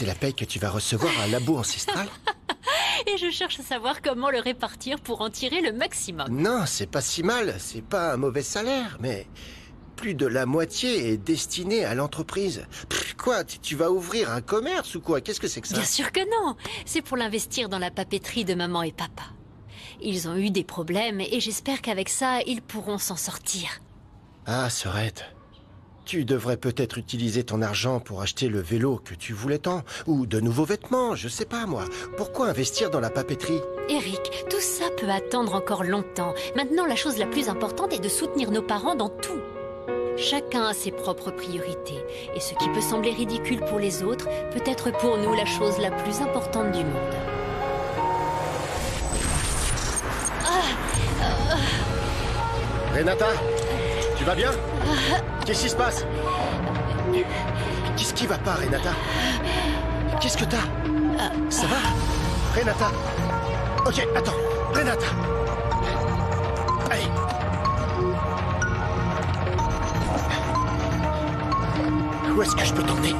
C'est la paye que tu vas recevoir à un labo ancestral Et je cherche à savoir comment le répartir pour en tirer le maximum. Non, c'est pas si mal. C'est pas un mauvais salaire, mais plus de la moitié est destinée à l'entreprise. Quoi tu, tu vas ouvrir un commerce ou quoi? Qu'est-ce que c'est que ça? Bien sûr que non. C'est pour l'investir dans la papeterie de maman et papa. Ils ont eu des problèmes et j'espère qu'avec ça, ils pourront s'en sortir. Ah, Sorette. Tu devrais peut-être utiliser ton argent pour acheter le vélo que tu voulais tant, ou de nouveaux vêtements, je sais pas moi. Pourquoi investir dans la papeterie? Eric, tout ça peut attendre encore longtemps. Maintenant, la chose la plus importante est de soutenir nos parents dans tout. Chacun a ses propres priorités, et ce qui peut sembler ridicule pour les autres peut être pour nous la chose la plus importante du monde. Renata Tu vas bien? Qu'est-ce qui se passe Qu'est-ce qui va pas, Renata Qu'est-ce que t'as Ça va Renata Ok, attends. Renata Allez Où est-ce que je peux t'emmener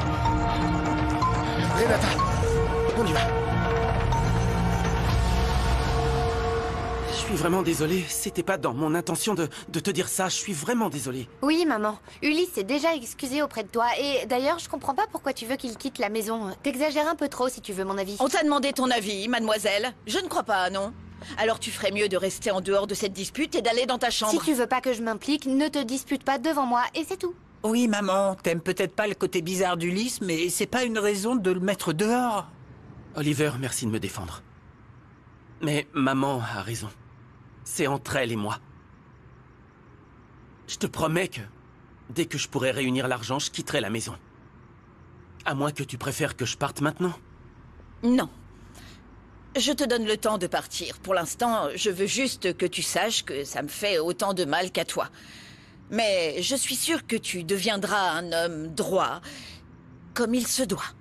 Renata On y va suis vraiment désolé. C'était pas dans mon intention de, de te dire ça. Je suis vraiment désolé. Oui, maman. Ulysse s'est déjà excusé auprès de toi. Et d'ailleurs, je comprends pas pourquoi tu veux qu'il quitte la maison. T'exagères un peu trop, si tu veux mon avis. On t'a demandé ton avis, mademoiselle Je ne crois pas, non? Alors tu ferais mieux de rester en dehors de cette dispute et d'aller dans ta chambre. Si tu veux pas que je m'implique, ne te dispute pas devant moi, et c'est tout. Oui, maman, t'aimes peut-être pas le côté bizarre d'Ulysse, mais c'est pas une raison de le mettre dehors. Oliver, merci de me défendre. Mais maman a raison. C'est entre elle et moi. Je te promets que dès que je pourrai réunir l'argent, je quitterai la maison. À moins que tu préfères que je parte maintenant. Non. Je te donne le temps de partir. Pour l'instant, je veux juste que tu saches que ça me fait autant de mal qu'à toi. Mais je suis sûre que tu deviendras un homme droit, comme il se doit.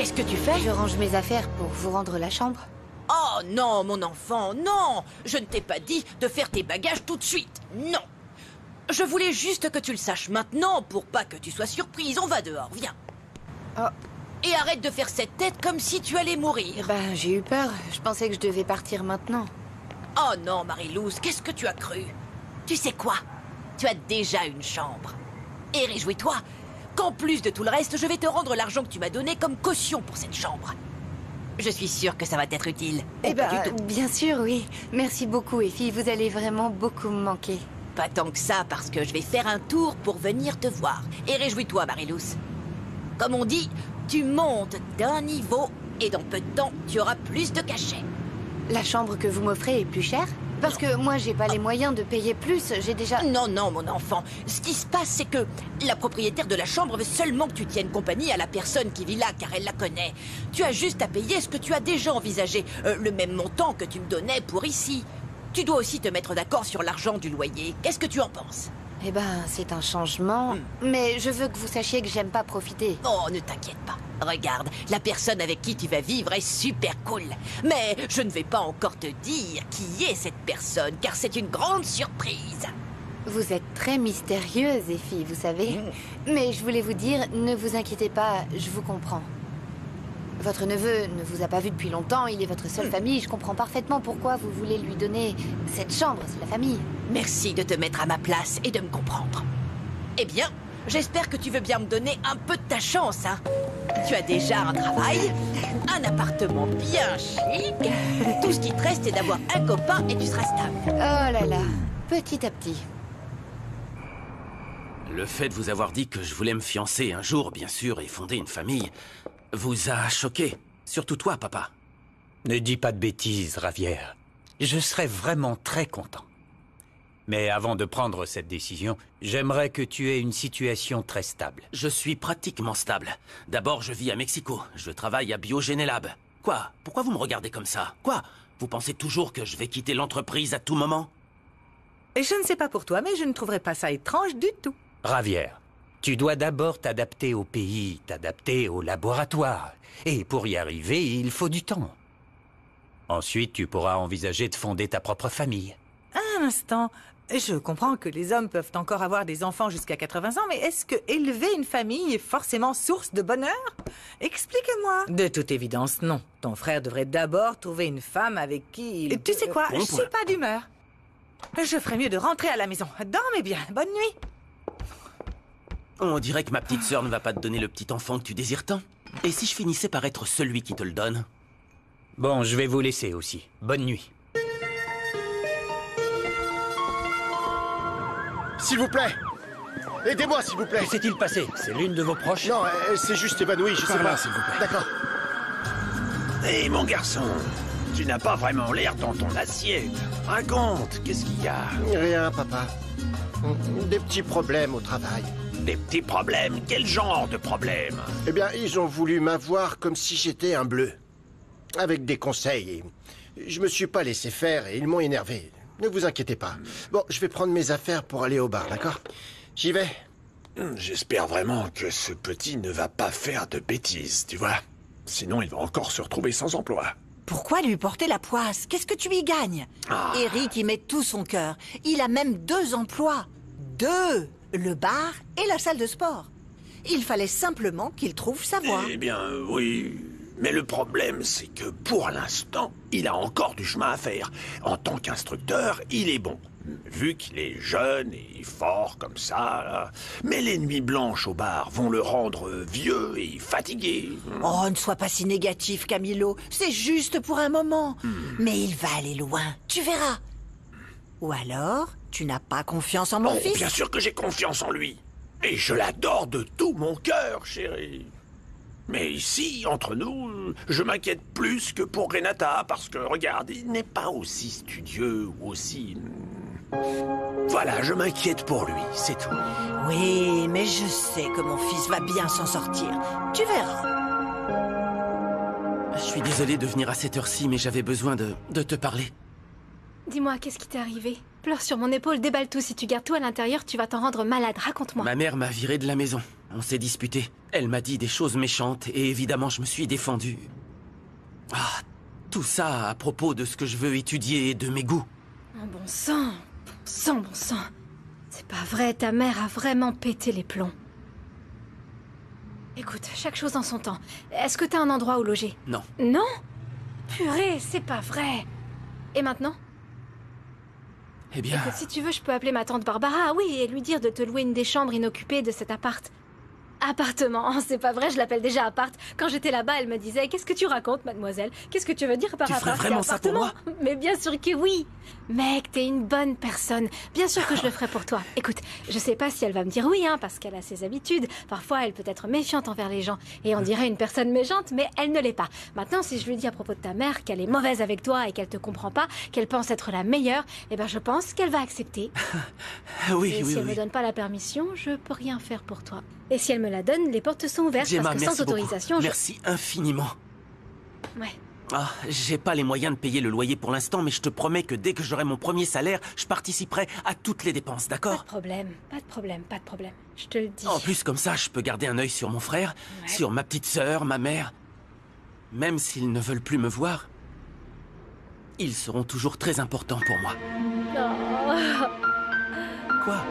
Qu'est-ce que tu fais Je range mes affaires pour vous rendre la chambre. Oh non, mon enfant, non Je ne t'ai pas dit de faire tes bagages tout de suite. Non Je voulais juste que tu le saches maintenant pour pas que tu sois surprise. On va dehors, viens. Oh. Et arrête de faire cette tête comme si tu allais mourir. Ben, j'ai eu peur. Je pensais que je devais partir maintenant. Oh non, Marie-Louise, qu'est-ce que tu as cru? Tu sais quoi? Tu as déjà une chambre. Et réjouis-toi qu'en plus de tout le reste, je vais te rendre l'argent que tu m'as donné comme caution pour cette chambre. Je suis sûre que ça va t'être utile. Eh ben, du tout. bien sûr, oui. Merci beaucoup, Effie. Vous allez vraiment beaucoup me manquer. Pas tant que ça, parce que je vais faire un tour pour venir te voir. Et réjouis-toi, Marilous. Comme on dit, tu montes d'un niveau et dans peu de temps, tu auras plus de cachets. La chambre que vous m'offrez est plus chère? Parce que moi, j'ai pas les moyens de payer plus. J'ai déjà... Non, non, mon enfant. Ce qui se passe, c'est que la propriétaire de la chambre veut seulement que tu tiennes compagnie à la personne qui vit là, car elle la connaît. Tu as juste à payer ce que tu as déjà envisagé, euh, le même montant que tu me donnais pour ici. Tu dois aussi te mettre d'accord sur l'argent du loyer. Qu'est-ce que tu en penses? Eh ben, c'est un changement. Mais je veux que vous sachiez que j'aime pas profiter. Oh, ne t'inquiète pas. Regarde, la personne avec qui tu vas vivre est super cool. Mais je ne vais pas encore te dire qui est cette personne, car c'est une grande surprise. Vous êtes très mystérieuse, Effie, vous savez. Mais je voulais vous dire, ne vous inquiétez pas, je vous comprends. Votre neveu ne vous a pas vu depuis longtemps, il est votre seule famille. Je comprends parfaitement pourquoi vous voulez lui donner cette chambre, c'est la famille. Merci de te mettre à ma place et de me comprendre. Eh bien, j'espère que tu veux bien me donner un peu de ta chance, hein. Tu as déjà un travail, un appartement bien chic. Tout ce qui te reste est d'avoir un copain et tu seras stable. Oh là là, petit à petit. Le fait de vous avoir dit que je voulais me fiancer un jour, bien sûr, et fonder une famille, vous a choqué. Surtout toi, papa. Ne dis pas de bêtises, Ravière. Je serais vraiment très content. Mais avant de prendre cette décision, j'aimerais que tu aies une situation très stable. Je suis pratiquement stable. D'abord, je vis à Mexico. Je travaille à Biogénélab. Quoi? Pourquoi vous me regardez comme ça? Quoi? Vous pensez toujours que je vais quitter l'entreprise à tout moment? Et je ne sais pas pour toi, mais je ne trouverais pas ça étrange du tout. Ravière, tu dois d'abord t'adapter au pays, t'adapter au laboratoire. Et pour y arriver, il faut du temps. Ensuite, tu pourras envisager de fonder ta propre famille. Un instant. Je comprends que les hommes peuvent encore avoir des enfants jusqu'à 80 ans, mais est-ce que élever une famille est forcément source de bonheur? Explique-moi. De toute évidence, non. Ton frère devrait d'abord trouver une femme avec qui il... Tu sais quoi? Je suis pas d'humeur. Je ferais mieux de rentrer à la maison. Dormez bien. Bonne nuit. On dirait que ma petite sœur ne va pas te donner le petit enfant que tu désires tant. Et si je finissais par être celui qui te le donne? Bon, je vais vous laisser aussi. Bonne nuit. S'il vous plaît Aidez-moi, s'il vous plaît Que s'est-il passé C'est l'une de vos proches Non, elle s'est juste évanouie, je sais Par là, pas. s'il vous plaît. D'accord. Hé, mon garçon, tu n'as pas vraiment l'air dans ton assiette. Raconte, qu'est-ce qu'il y a Rien, papa. Des petits problèmes au travail. Des petits problèmes Quel genre de problèmes Eh bien, ils ont voulu m'avoir comme si j'étais un bleu. Avec des conseils. Et je me suis pas laissé faire et ils m'ont énervé. Ne vous inquiétez pas. Bon, je vais prendre mes affaires pour aller au bar, d'accord? J'y vais. Hmm, J'espère vraiment que ce petit ne va pas faire de bêtises, tu vois. Sinon, il va encore se retrouver sans emploi. Pourquoi lui porter la poisse? Qu'est-ce que tu y gagnes? Ah. Eric y met tout son cœur. Il a même deux emplois. Deux Le bar et la salle de sport. Il fallait simplement qu'il trouve sa voie. Eh bien, oui. Mais le problème, c'est que pour l'instant, il a encore du chemin à faire. En tant qu'instructeur, il est bon. Vu qu'il est jeune et fort comme ça, là. mais les nuits blanches au bar vont le rendre vieux et fatigué. Oh, ne sois pas si négatif, Camilo. C'est juste pour un moment. Mais il va aller loin. Tu verras. Ou alors, tu n'as pas confiance en mon Oh, fils bien sûr que j'ai confiance en lui. Et je l'adore de tout mon cœur, chérie. Mais ici, entre nous, je m'inquiète plus que pour Renata, parce que, regarde, il n'est pas aussi studieux ou aussi... Voilà, je m'inquiète pour lui, c'est tout. Oui, mais je sais que mon fils va bien s'en sortir. Tu verras. Je suis désolé de venir à cette heure-ci, mais j'avais besoin de, de te parler. Dis-moi, qu'est-ce qui t'est arrivé? Pleure sur mon épaule, déballe tout. Si tu gardes tout à l'intérieur, tu vas t'en rendre malade. Raconte-moi. Ma mère m'a viré de la maison. On s'est disputé. Elle m'a dit des choses méchantes et évidemment je me suis défendu. Ah, tout ça à propos de ce que je veux étudier et de mes goûts. Oh, bon sang, bon sang, bon sang. C'est pas vrai, ta mère a vraiment pété les plombs. Écoute, chaque chose en son temps. Est-ce que t'as un endroit où loger? Non. Non? Purée, c'est pas vrai. Et maintenant? Eh bien, si tu veux, je peux appeler ma tante Barbara, oui, et lui dire de te louer une des chambres inoccupées de cet appart. Appartement, c'est pas vrai, je l'appelle déjà appart. Quand j'étais là-bas, elle me disait Qu'est-ce que tu racontes, mademoiselle? Qu'est-ce que tu veux dire par Tu ferais appart et vraiment ça pour appartement Mais bien sûr que oui Mec, t'es une bonne personne. Bien sûr que je le ferai pour toi. Écoute, je sais pas si elle va me dire oui, hein, parce qu'elle a ses habitudes. Parfois, elle peut être méfiante envers les gens. Et on dirait une personne méchante, mais elle ne l'est pas. Maintenant, si je lui dis à propos de ta mère qu'elle est mauvaise avec toi et qu'elle te comprend pas, qu'elle pense être la meilleure, eh ben je pense qu'elle va accepter. Oui, Et oui, si elle oui. me donne pas la permission, je peux rien faire pour toi. Et si elle me la donne, les portes sont ouvertes Gemma, parce que sans autorisation, je... Merci infiniment. Ouais. Ah, j'ai pas les moyens de payer le loyer pour l'instant, mais je te promets que dès que j'aurai mon premier salaire, je participerai à toutes les dépenses, Pas de d'accord problème, pas de problème, pas de problème. Je te le dis. En plus, comme ça, je peux garder un œil sur mon frère, Ouais. sur ma petite sœur, ma mère. Même s'ils ne veulent plus me voir, ils seront toujours très importants pour moi. Oh, Quoi?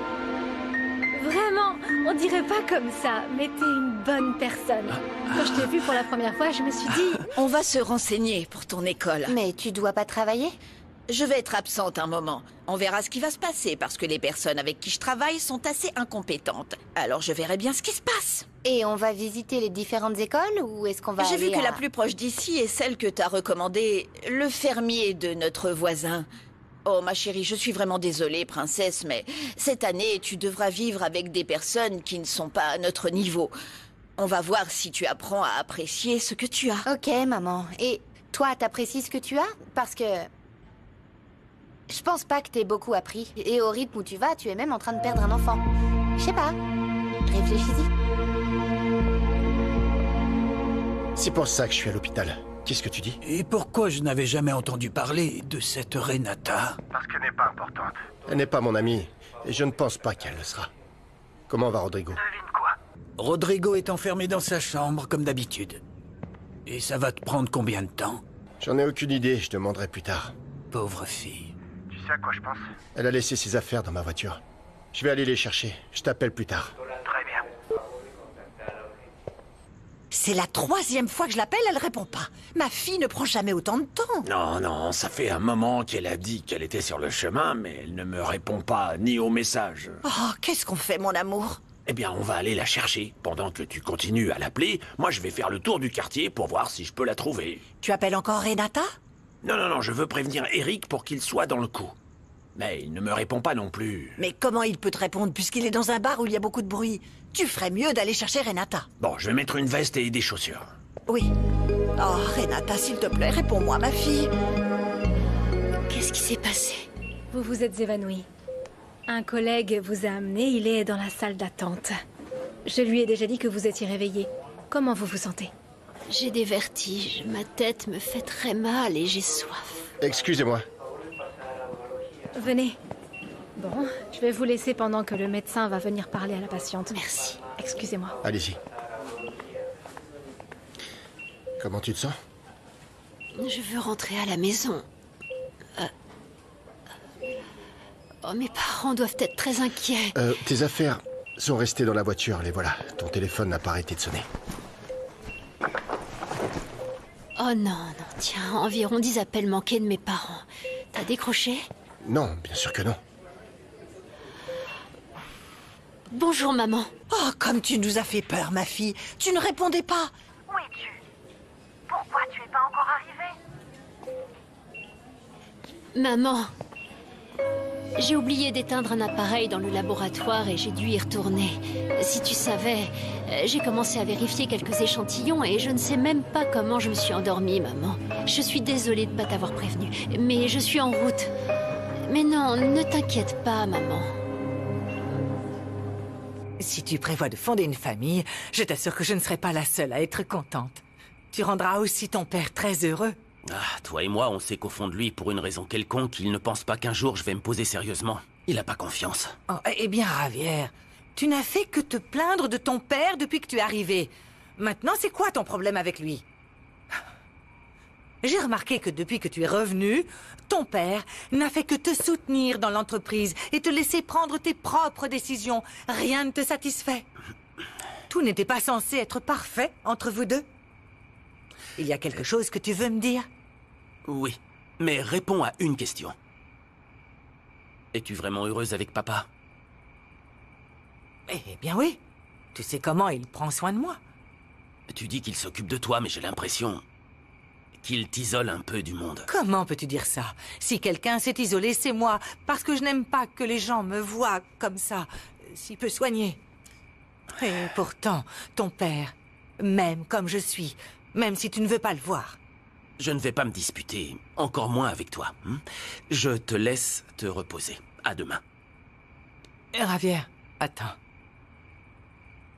Vraiment, on dirait pas comme ça, mais t'es une bonne personne. Quand je t'ai vu pour la première fois, je me suis dit... On va se renseigner pour ton école. Mais tu dois pas travailler? Je vais être absente un moment. On verra ce qui va se passer parce que les personnes avec qui je travaille sont assez incompétentes. Alors je verrai bien ce qui se passe. Et on va visiter les différentes écoles ou est-ce qu'on va J'ai vu que à- la plus proche d'ici est celle que t'as recommandée, le fermier de notre voisin. Oh, ma chérie, je suis vraiment désolée, princesse, mais cette année, tu devras vivre avec des personnes qui ne sont pas à notre niveau. On va voir si tu apprends à apprécier ce que tu as. Ok, maman. Et toi, t'apprécies ce que tu as? Parce que... Je pense pas que t'aies beaucoup appris. Et au rythme où tu vas, tu es même en train de perdre un enfant. Je sais pas. Réfléchis-y. C'est pour ça que je suis à l'hôpital. Qu'est-ce que tu dis Et pourquoi je n'avais jamais entendu parler de cette Renata Parce qu'elle n'est pas importante. Elle n'est pas mon amie. Et je ne pense pas qu'elle le sera. Comment va Rodrigo Rodrigo est enfermé dans sa chambre, comme d'habitude. Et ça va te prendre combien de temps J'en ai aucune idée, je demanderai plus tard. Pauvre fille. Tu sais à quoi je pense Elle a laissé ses affaires dans ma voiture. Je vais aller les chercher. Je t'appelle plus tard. C'est la troisième fois que je l'appelle, elle répond pas. Ma fille ne prend jamais autant de temps. Non, non, ça fait un moment qu'elle a dit qu'elle était sur le chemin, mais elle ne me répond pas ni au message. Oh, qu'est-ce qu'on fait, mon amour? Eh bien, on va aller la chercher. Pendant que tu continues à l'appeler, moi je vais faire le tour du quartier pour voir si je peux la trouver. Tu appelles encore Renata? Non, non, non, je veux prévenir Eric pour qu'il soit dans le coup. Mais il ne me répond pas non plus. Mais comment il peut te répondre puisqu'il est dans un bar où il y a beaucoup de bruit? Tu ferais mieux d'aller chercher Renata. Bon, je vais mettre une veste et des chaussures. Oui. Oh, Renata, s'il te plaît, réponds-moi, ma fille. Qu'est-ce qui s'est passé? Vous vous êtes évanoui. Un collègue vous a amené, il est dans la salle d'attente. Je lui ai déjà dit que vous étiez réveillé. Comment vous vous sentez? J'ai des vertiges, ma tête me fait très mal et j'ai soif. Excusez-moi. Venez. Bon, je vais vous laisser pendant que le médecin va venir parler à la patiente. Merci. Excusez-moi. Allez-y. Comment tu te sens? Je veux rentrer à la maison. Euh, Oh, mes parents doivent être très inquiets. Euh, tes affaires sont restées dans la voiture, les voilà. Ton téléphone n'a pas arrêté de sonner. Oh non, non, tiens, environ dix appels manqués de mes parents. T'as décroché? Non, bien sûr que non. Bonjour, maman. Oh, comme tu nous as fait peur, ma fille. Tu ne répondais pas. Où es-tu Pourquoi tu es pas encore arrivée? Maman. J'ai oublié d'éteindre un appareil dans le laboratoire et j'ai dû y retourner. Si tu savais, euh, j'ai commencé à vérifier quelques échantillons et je ne sais même pas comment je me suis endormie, maman. Je suis désolée de ne pas t'avoir prévenue, mais je suis en route. Mais non, ne t'inquiète pas, maman. Si tu prévois de fonder une famille, je t'assure que je ne serai pas la seule à être contente. Tu rendras aussi ton père très heureux. Ah, toi et moi, on sait qu'au fond de lui, pour une raison quelconque, il ne pense pas qu'un jour je vais me poser sérieusement. Il n'a pas confiance. Oh, eh bien, Javier, tu n'as fait que te plaindre de ton père depuis que tu es arrivé. Maintenant, c'est quoi ton problème avec lui? J'ai remarqué que depuis que tu es revenu, ton père n'a fait que te soutenir dans l'entreprise et te laisser prendre tes propres décisions. Rien ne te satisfait. Tout n'était pas censé être parfait entre vous deux. Il y a quelque chose que tu veux me dire? Oui, mais réponds à une question. Es-tu vraiment heureuse avec papa? Eh bien oui. Tu sais comment il prend soin de moi. Tu dis qu'il s'occupe de toi, mais j'ai l'impression qu'il t'isole un peu du monde. Comment peux-tu dire ça? Si quelqu'un s'est isolé, c'est moi, parce que je n'aime pas que les gens me voient comme ça, si peu soigné. Et pourtant, ton père m'aime comme je suis, même si tu ne veux pas le voir. Je ne vais pas me disputer, encore moins avec toi. hein Je te laisse te reposer. À demain. Javier, attends.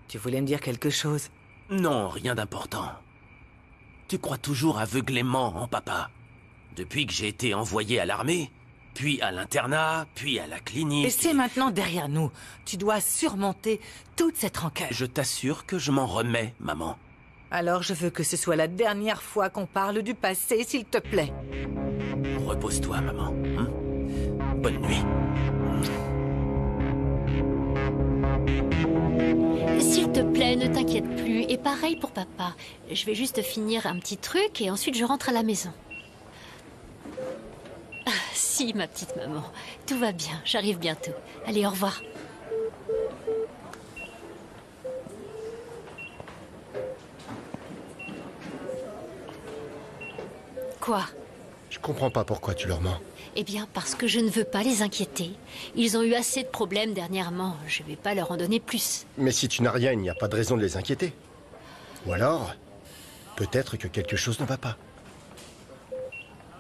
Tu voulais me dire quelque chose? Non, rien d'important. Tu crois toujours aveuglément en papa. Depuis que j'ai été envoyé à l'armée, puis à l'internat, puis à la clinique. Et c'est maintenant derrière nous. Tu dois surmonter toute cette rancœur. Je t'assure que je m'en remets, maman. Alors je veux que ce soit la dernière fois qu'on parle du passé, s'il te plaît. Repose-toi, maman. hein Bonne nuit. Te plaît, ne t'inquiète plus. Et pareil pour papa. Je vais juste finir un petit truc et ensuite je rentre à la maison. Ah, si, ma petite maman. Tout va bien. J'arrive bientôt. Allez, au revoir. Quoi? Je comprends pas pourquoi tu leur mens. Eh bien, parce que je ne veux pas les inquiéter. Ils ont eu assez de problèmes dernièrement. Je vais pas leur en donner plus. Mais si tu n'as rien, il n'y a pas de raison de les inquiéter. Ou alors, peut-être que quelque chose ne va pas.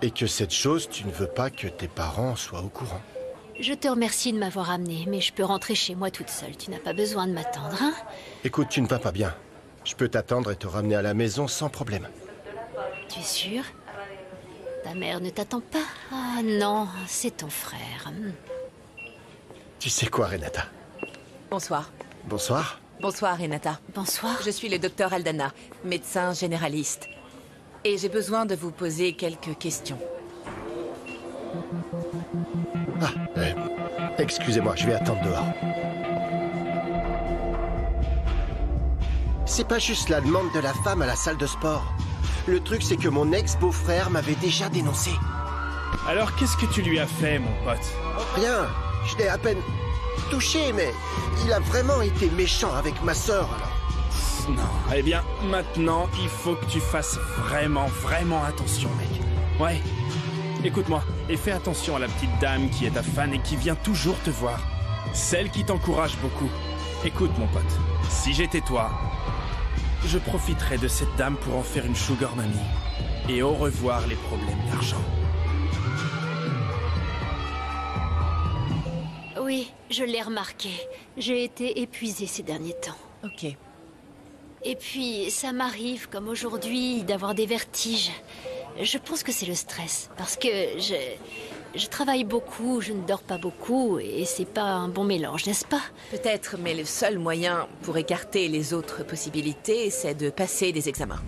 Et que cette chose, tu ne veux pas que tes parents soient au courant. Je te remercie de m'avoir amené, mais je peux rentrer chez moi toute seule. Tu n'as pas besoin de m'attendre, hein? Écoute, tu ne vas pas bien. Je peux t'attendre et te ramener à la maison sans problème. Tu es sûr Ta mère ne t'attend pas Ah non, c'est ton frère. Hmm. Tu sais quoi, Renata? Bonsoir. Bonsoir. Bonsoir, Renata. Bonsoir. Je suis le docteur Aldana, médecin généraliste. Et j'ai besoin de vous poser quelques questions. Ah, euh, excusez-moi, je vais attendre dehors. C'est pas juste la demande de la femme à la salle de sport. Le truc, c'est que mon ex-beau-frère m'avait déjà dénoncé. Alors qu'est-ce que tu lui as fait, mon pote? Rien, je l'ai à peine touché, mais il a vraiment été méchant avec ma sœur, alors. Non. Eh bien, maintenant, il faut que tu fasses vraiment, vraiment attention, mec. Ouais. Écoute-moi, et fais attention à la petite dame qui est ta fan et qui vient toujours te voir. Celle qui t'encourage beaucoup. Écoute, mon pote, si j'étais toi, je profiterais de cette dame pour en faire une sugar mamie. Et au revoir les problèmes d'argent. Oui, je l'ai remarqué. J'ai été épuisée ces derniers temps. Ok. Et puis, ça m'arrive, comme aujourd'hui, d'avoir des vertiges. Je pense que c'est le stress, parce que je... Je travaille beaucoup, je ne dors pas beaucoup, et c'est pas un bon mélange, n'est-ce pas? Peut-être, mais le seul moyen pour écarter les autres possibilités, c'est de passer des examens.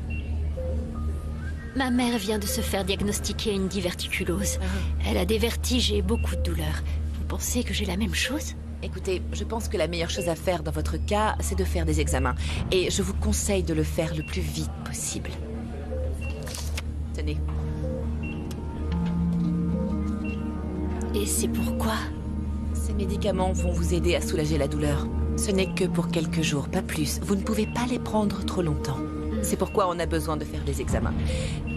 Ma mère vient de se faire diagnostiquer une diverticulose. Elle a des vertiges et beaucoup de douleurs. Vous pensez que j'ai la même chose? Écoutez, je pense que la meilleure chose à faire dans votre cas, c'est de faire des examens. Et je vous conseille de le faire le plus vite possible. Tenez. Et c'est pourquoi Ces médicaments vont vous aider à soulager la douleur. Ce n'est que pour quelques jours, pas plus. Vous ne pouvez pas les prendre trop longtemps. C'est pourquoi on a besoin de faire des examens.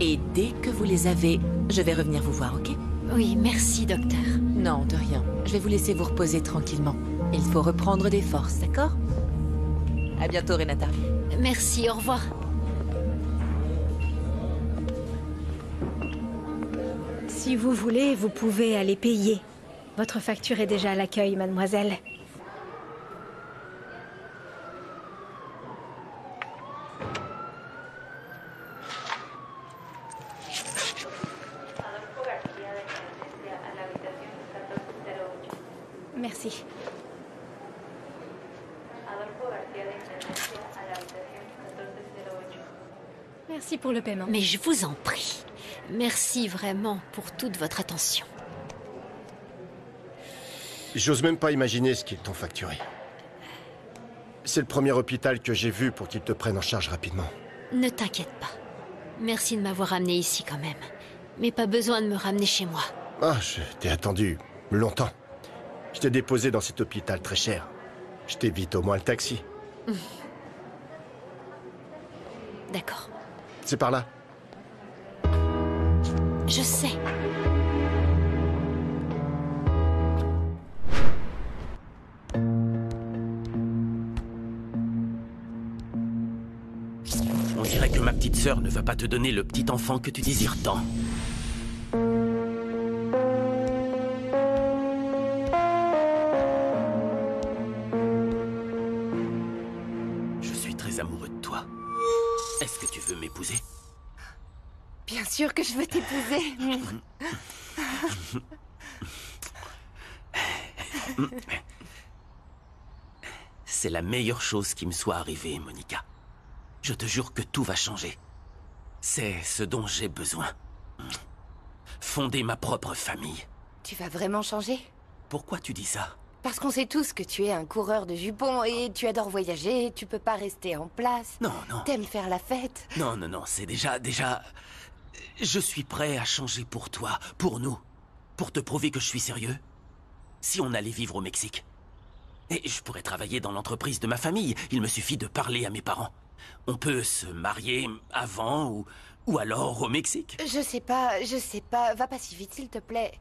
Et dès que vous les avez, je vais revenir vous voir, ok? Oui, merci, docteur. Non, de rien. Je vais vous laisser vous reposer tranquillement. Il faut reprendre des forces, d'accord? À bientôt, Renata. Merci, au revoir. Si vous voulez, vous pouvez aller payer. Votre facture est déjà à l'accueil, mademoiselle. Merci. Merci pour le paiement. Mais je vous en prie. Merci vraiment pour toute votre attention. J'ose même pas imaginer ce qu'ils t'ont facturé. C'est le premier hôpital que j'ai vu pour qu'ils te prennent en charge rapidement. Ne t'inquiète pas. Merci de m'avoir amené ici quand même. Mais pas besoin de me ramener chez moi. Ah, je t'ai attendu longtemps. Je t'ai déposé dans cet hôpital très cher. Je t'évite au moins le taxi. D'accord. C'est par là. Je sais. On dirait que ma petite sœur ne va pas te donner le petit enfant que tu désires tant. Je veux t'épouser. C'est la meilleure chose qui me soit arrivée, Monica. Je te jure que tout va changer. C'est ce dont j'ai besoin. Fonder ma propre famille. tu vas vraiment changer? Pourquoi tu dis ça? Parce qu'on sait tous que tu es un coureur de jupons et tu adores voyager, tu peux pas rester en place. Non, non. T'aimes faire la fête. Non, non, non, c'est déjà, déjà... Je suis prêt à changer pour toi, pour nous. Pour te prouver que je suis sérieux. Si on allait vivre au Mexique. Et je pourrais travailler dans l'entreprise de ma famille. Il me suffit de parler à mes parents. On peut se marier avant ou, Ou alors au Mexique Je sais pas, je sais pas. Va pas si vite, s'il te plaît.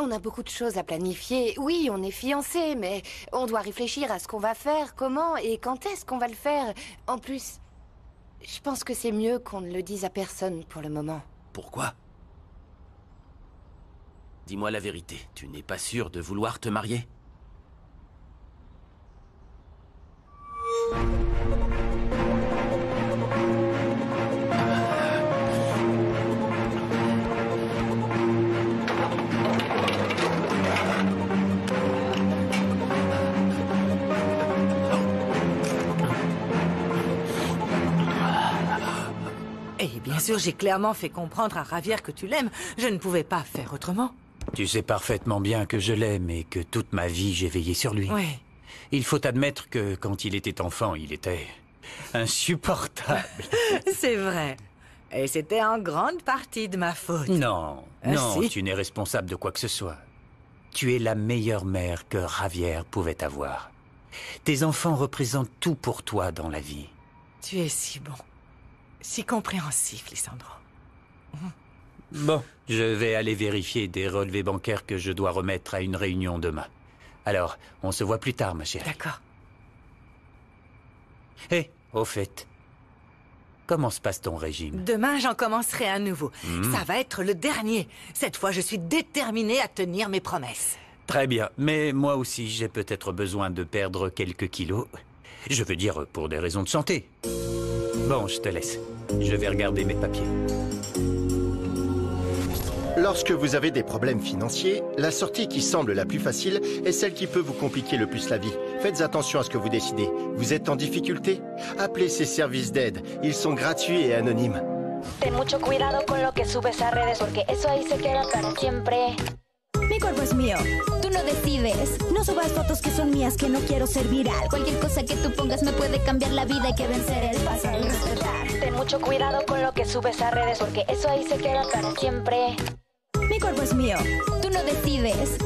On a beaucoup de choses à planifier. Oui, on est fiancés, mais on doit réfléchir à ce qu'on va faire, comment et quand est-ce qu'on va le faire. En plus, je pense que c'est mieux qu'on ne le dise à personne pour le moment. Pourquoi? Dis-moi la vérité, tu n'es pas sûr de vouloir te marier? Bien sûr, j'ai clairement fait comprendre à Javier que tu l'aimes. Je ne pouvais pas faire autrement. Tu sais parfaitement bien que je l'aime et que toute ma vie j'ai veillé sur lui. Oui. Il faut admettre que quand il était enfant, il était insupportable. C'est vrai. Et c'était en grande partie de ma faute. Non, Ah, non, si. tu n'es responsable de quoi que ce soit. Tu es la meilleure mère que Javier pouvait avoir. Tes enfants représentent tout pour toi dans la vie. Tu es si bon. Si compréhensif, Lissandro. Bon, je vais aller vérifier des relevés bancaires que je dois remettre à une réunion demain. Alors, on se voit plus tard, ma chérie. D'accord. Hé, au fait, comment se passe ton régime? Demain, j'en commencerai un nouveau. Hmm. Ça va être le dernier. Cette fois, je suis déterminée à tenir mes promesses. Très bien, mais moi aussi, j'ai peut-être besoin de perdre quelques kilos. Je veux dire, pour des raisons de santé. Bon, je te laisse. Je vais regarder mes papiers. Lorsque vous avez des problèmes financiers, la sortie qui semble la plus facile est celle qui peut vous compliquer le plus la vie. Faites attention à ce que vous décidez. Vous êtes en difficulté? Appelez ces services d'aide. Ils sont gratuits et anonymes. Ten mucho cuidado con lo que subes a redes porque eso ahí se queda para siempre. Mi cuerpo es mío. Tú no decides. No subas fotos que son mías que no quiero ser viral. Cualquier cosa que tú pongas me puede cambiar la vida. Hay que vencer el pasado y mucho cuidado con lo que subes a redes porque eso ahí se queda para siempre. Mi cuerpo es mío. Tú no decides.